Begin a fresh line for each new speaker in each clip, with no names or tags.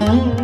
Mm-hmm.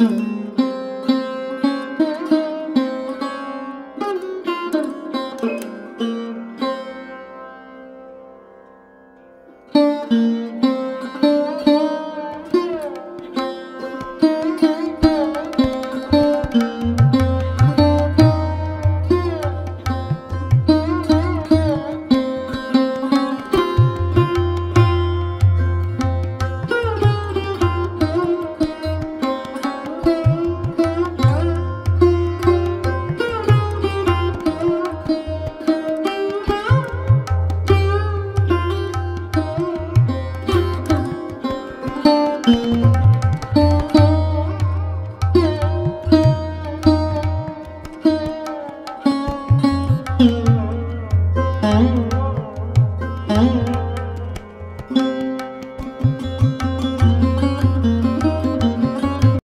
Mm-hmm.